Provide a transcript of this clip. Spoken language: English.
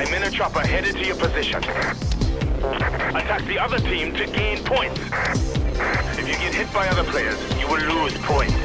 I'm in a chopper headed to your position. Attack the other team to gain points. If you get hit by other players, you will lose points.